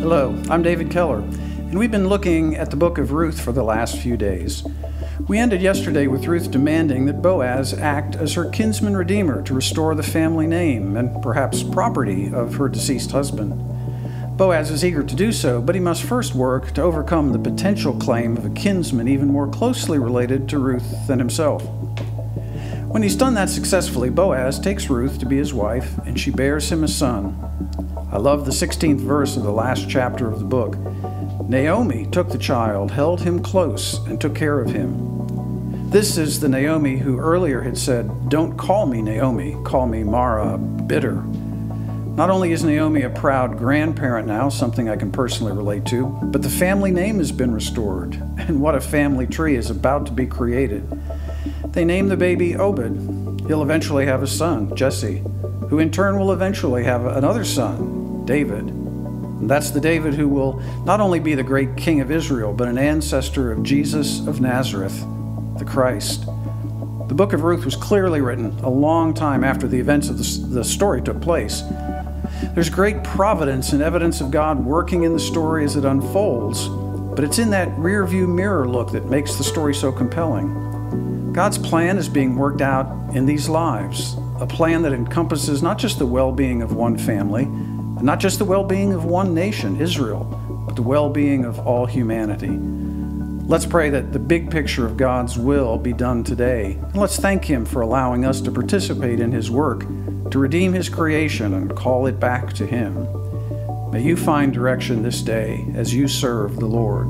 Hello, I'm David Keller, and we've been looking at the book of Ruth for the last few days. We ended yesterday with Ruth demanding that Boaz act as her kinsman redeemer to restore the family name and perhaps property of her deceased husband. Boaz is eager to do so, but he must first work to overcome the potential claim of a kinsman even more closely related to Ruth than himself. When he's done that successfully, Boaz takes Ruth to be his wife, and she bears him a son. I love the 16th verse of the last chapter of the book. Naomi took the child, held him close, and took care of him. This is the Naomi who earlier had said, Don't call me Naomi, call me Mara, bitter. Not only is Naomi a proud grandparent now, something I can personally relate to, but the family name has been restored, and what a family tree is about to be created. They name the baby Obed. He'll eventually have a son, Jesse, who in turn will eventually have another son, David. And that's the David who will not only be the great king of Israel, but an ancestor of Jesus of Nazareth, the Christ. The book of Ruth was clearly written a long time after the events of the, the story took place. There's great providence and evidence of God working in the story as it unfolds, but it's in that rear view mirror look that makes the story so compelling. God's plan is being worked out in these lives, a plan that encompasses not just the well being of one family, not just the well being of one nation, Israel, but the well being of all humanity. Let's pray that the big picture of God's will be done today. And let's thank Him for allowing us to participate in His work to redeem His creation and call it back to Him. May you find direction this day as you serve the Lord.